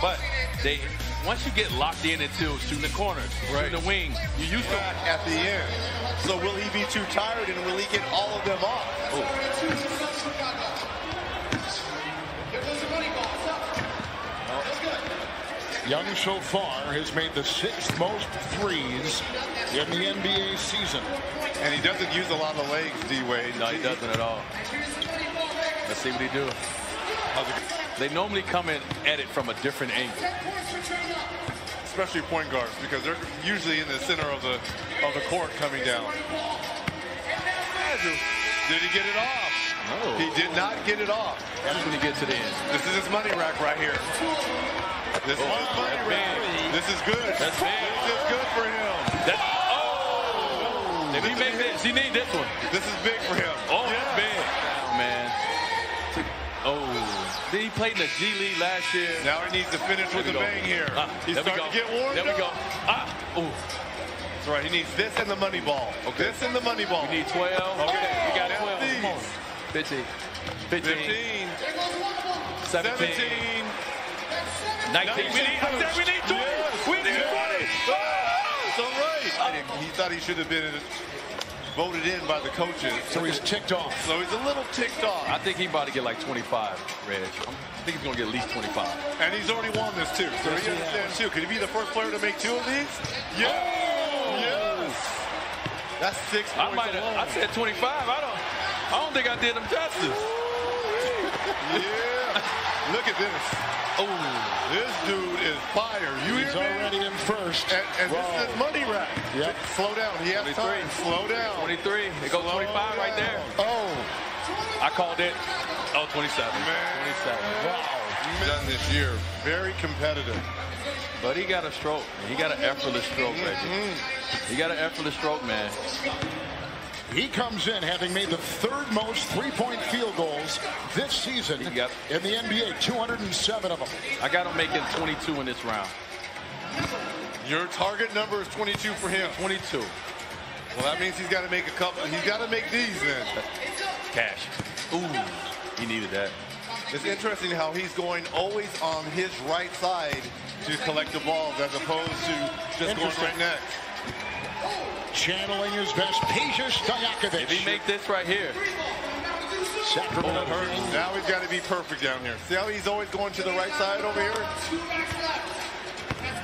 But they once you get locked in into shooting the corners, Right. shooting the wing, you used to. back at the end. So will he be too tired and will he get all of them off? Oh. Young so far has made the sixth most threes in the NBA season. And he doesn't use a lot of legs, D-Wade. No, he doesn't at all. Let's see what he do. How's it- They normally come in at it from a different angle. Especially point guards because they're usually in the center of the of the court coming down. Did he get it off? No. He did not get it off. That's when you get to the end. This is his money rack right here. This is oh, his money rack. big. This is good. That's big. This is good for him. That, oh! If he make this, he need this one. This is big for him. Oh, Yeah. big. Oh, man. Oh. Did he play in the G League last year? Now he needs to finish with a bang here. Ah, He's starting to get warmed There we go. Ah. ooh. That's right. He needs this and the money ball. Okay. This and the money ball. We need 12. Okay. We got Now 12. Come on. 15. 15. 15, 17. 17. 19. We need, I said we need 20. Yes. We need 20. It's all right. He thought he should have been voted in by the coaches. So he's ticked off. So he's a little ticked off. I think he about to get like 25, Reg. I think he's going to get at least 25. And he's already won this too. So he understands too. Could he be the first player to make two of these? Yes. Oh! Yes. That's six I might have. I said 25. I don't, I don't think I did them justice. Yeah. Look at this. Oh, This dude is fire. You He's hear me? already in first. And, and this is his money rack. Yep. Slow down. He has 23. time. Slow down. 23. It goes Slow 25 right there. Oh, I called it. Oh, 27. Man. 27. Wow. Done this year. Very competitive. But he got a stroke. He got an effortless stroke, mm-hmm. Reggie. He got an effortless stroke, man. He comes in having made the third most three-point field goals this season Yep. in the NBA, 207 of them. I got him making 22 in this round. Your target number is 22 for him. 22. Well, that means he's got to make a couple. He's got to make these then. Cash. Ooh, he needed that. It's interesting how he's going always on his right side to collect the balls as opposed to just going Interesting. right next. Channeling his best, Peja Stojakovic. If he make this right here, Sacramento Kings. Now he's got to be perfect down here. See how he's always going to the right side over here?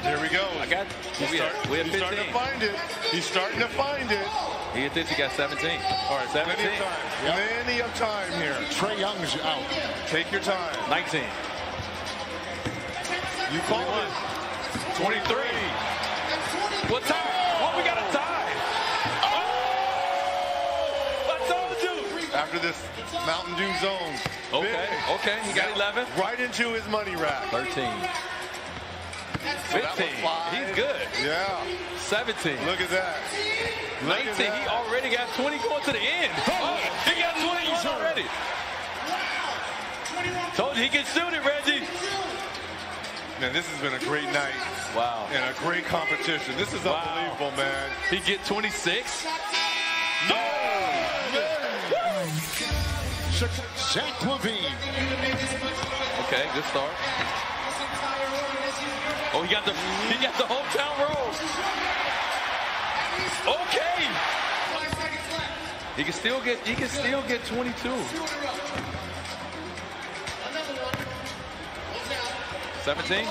There we go. I got. He's, We start, have, we have he's starting to find it. He's starting to find it. He hit this. He got 17. All right, 17. Plenty of time. Plenty of time here. Trae Young's out. Take your time. 19. You call it. 23. What time? After this Mountain Dew zone. Okay. Big. Okay. He got 11. Right into his money rack. 13. So that was 15. five. He's good. Yeah. 17. Look at that. Look 19. at He already got 20 going to the end. Oh, oh he got 21 already. Told you he can shoot it, Reggie. Man, this has been a great night Wow. and a great competition. This is Wow. unbelievable, man. He get 26. Zach LaVine. Okay, good start. Oh, he got the he got the hometown roll. Okay. He can still get he can still get 22. 17.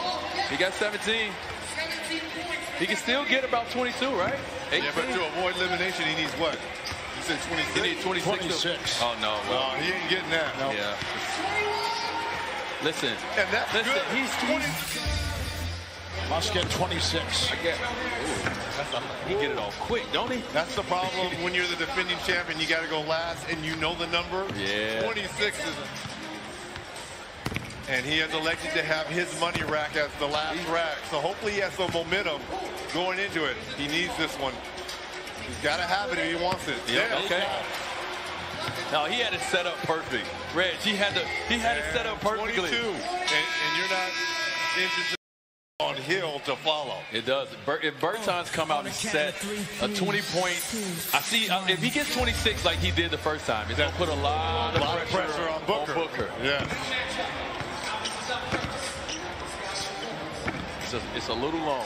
He got 17. He can still get about 22, right? 18. Yeah, but to avoid elimination, he needs what? You said 26? He need 26. 26. Oh no. No, Well, he ain't getting that. No. yeah. Listen. And that's Listen, good. he's 20. Must get 26. I get. Ooh, he get it all quick, don't he? That's the problem when you're the defending champion. You got to go last, and you know the number. Yeah. 26 is. And he has elected to have his money rack as the last rack. So hopefully he has some momentum going into it. He needs this one. He's got to have it if he wants it. Yeah, okay. No, he had it set up perfect. Reg, he had the he had it set up perfectly. 22. And, and you're not interested on Hield to follow. It does. Ber- If Bertans come out and set a 20 point, I see uh, if he gets 26 like he did the first time, it's gonna put a lot A of lot of pressure on Booker. Booker. Yeah. It's a, it's a little long.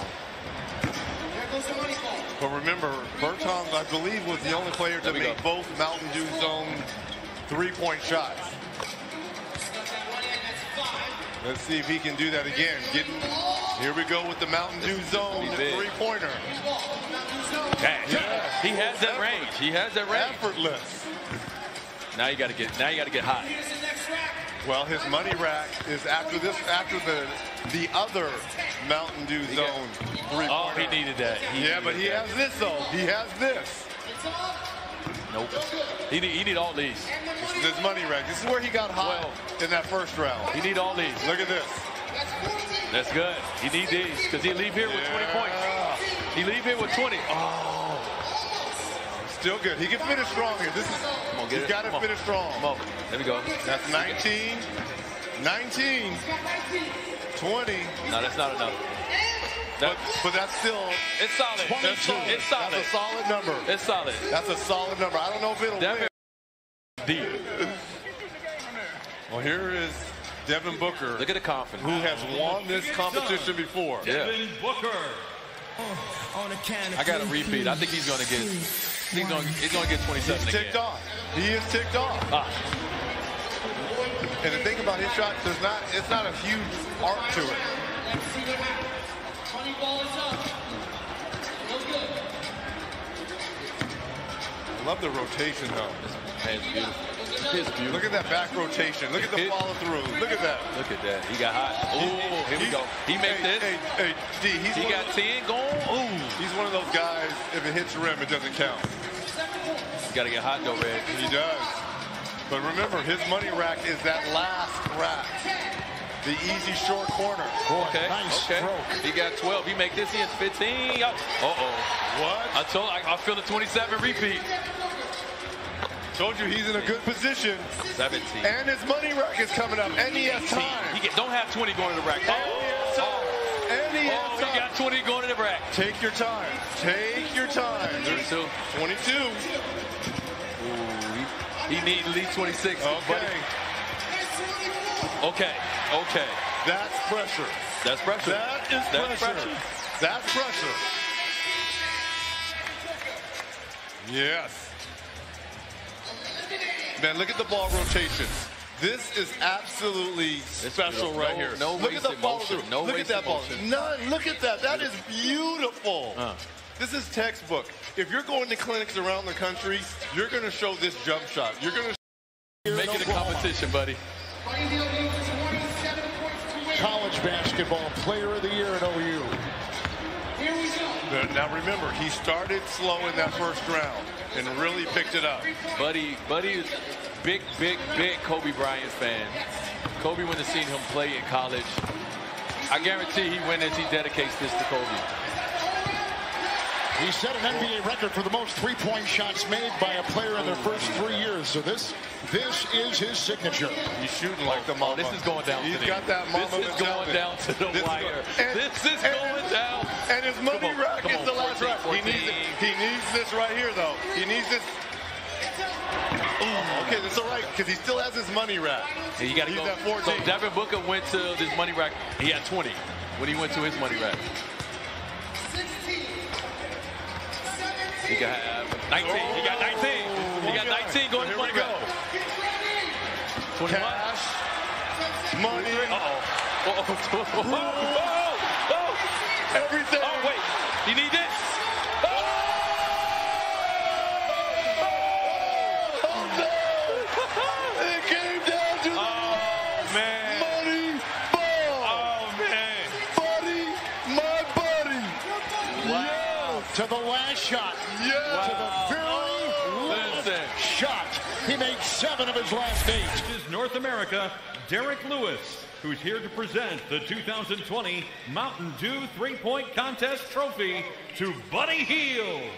But remember, Bertans, I believe, was the only player to make go. both Mountain Dew Zone three-point shots. Let's see if he can do that again. Getting here we go with the Mountain Dew Zone three-pointer. He, he has that range. He has that range. Effortless. Now you got to get. Now you got to get hot. Well, his money rack is after this, after the the other Mountain Dew got- Zone three-pointer. Oh, he needed that. He yeah, but he that. has this though. He has this. Nope. He need, he need all these. This is his money rack. This is where he got hot in that first round. He need all these. Look at this. That's good. He need these because he leave here with 20 points. He leave here with 20. Oh, Still good. He can finish strong here. This is on, get he's got to finish strong. come on. There we go. That's 19, 19, 20. No, that's not enough. But, That, but that's still it's solid. that's solid. It's solid. That's a solid number. It's solid. That's a solid number. I don't know if it'll Devin win. deep. Well, here is Devin Booker, Look at the confidence. who has won this competition before. Yeah. Devin Booker. On a can I got a repeat. I think he's going to get. He's going. He's going to get 27 He's ticked again. off. He is ticked off. Ah, And the thing about his shot, there's not, it's not a huge arc to it. I love the rotation though. man, it's beautiful. It's beautiful. Look at that back rotation. Look at the follow through. Look at that. Look at that. He got hot. Oh, here we go. He makes hey, this. Hey, hey, D, he's He got of, 10 going. Ooh. he's one of those guys. If it hits the rim, it doesn't count. You got to get hot though, Red. He does. But remember, his money rack is that last rack, the easy short corner. Okay. nice okay. stroke. He got 12. He make this. He has 15. Uh oh. What? I told. I, I feel the 27 repeat. Told you he's in a good position, 17. and his money rack is coming up, and he has time. He get, don't have 20 going to the rack. And he has time. And he Oh, has he got 20 going to the rack. Take your time. Take your time. There's 22. 22. Ooh, he, needs need at least 26. Okay. buddy. Okay. Okay. That's pressure. That's pressure. That is That's pressure. That's pressure. Yes. Man, look at the ball rotation. This is absolutely special beautiful. right No- here. no look at the follow motion. through. No look at that ball. None. Look at that. That is beautiful. Uh. This is textbook. If you're going to clinics around the country, you're going to show this jump shot. You're going to Make it a competition, buddy. College basketball player of the year at OU. Now remember, he started slow in that first round and really picked it up. Buddy, Buddy is big, big, big Kobe Bryant fan. Kobe went to see him play in college. I guarantee he went as he dedicates this to Kobe. He set an NBA record for the most three-point shots made by a player in their first three years. So this, this is his signature. He's shooting like the mama. this is going down He's to the got that mama This is going down to the This wire. go- and- this is and- going down. And his money Come on, rack come is on, the last 14. He needs, it. he needs this right here, though. He needs this. Okay, that's all right, because he still has his money rack. And you got to He's go. at 14. So Devin Booker went to this money rack. He had 20 when he went to his money rack. He got have 19. He got 19. He got 19 going to Here his money go. 21. Cash, money, Uh-oh. Oh, oh, oh, oh. everything. Oh, wait. You need this? Oh. Oh. It came down to the Oh, man. money ball. Oh, man. Buddy, my buddy. Wow. To the last shot. Yeah. To the very last shot. He made seven of his last eight. This is North America, Derek Lewis, who's here to present the 2020 Mountain Dew three-point contest trophy to Buddy Hield.